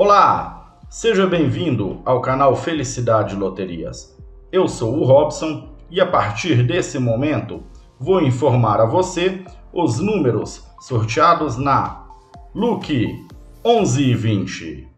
Olá, seja bem-vindo ao canal Felicidade Loterias. Eu sou o Robson e a partir desse momento vou informar a você os números sorteados na Luke 11 e 20.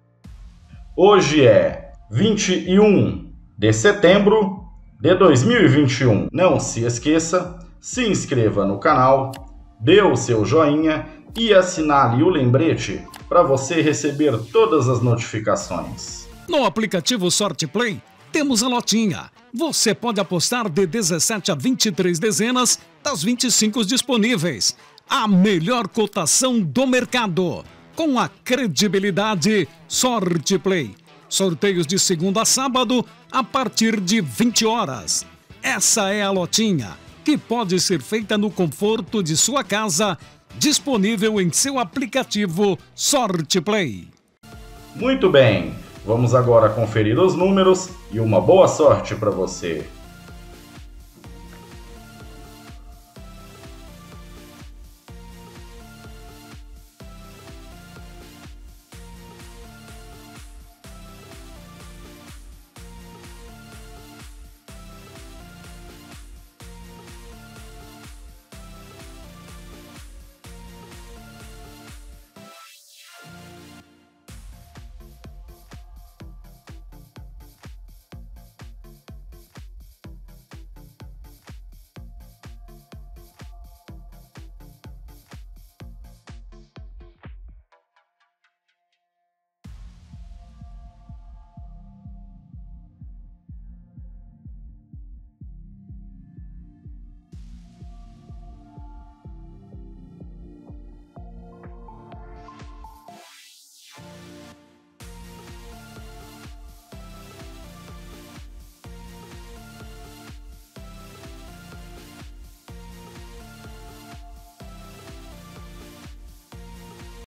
Hoje é 21 de setembro de 2021. Não se esqueça, se inscreva no canal, dê o seu joinha e assinale o lembrete para você receber todas as notificações. No aplicativo Sorte Play, temos a lotinha. Você pode apostar de 17 a 23 dezenas das 25 disponíveis. A melhor cotação do mercado. Com a credibilidade Sorte Play. Sorteios de segunda a sábado a partir de 20 horas. Essa é a lotinha que pode ser feita no conforto de sua casa disponível em seu aplicativo Sorte Play. Muito bem, vamos agora conferir os números e uma boa sorte para você.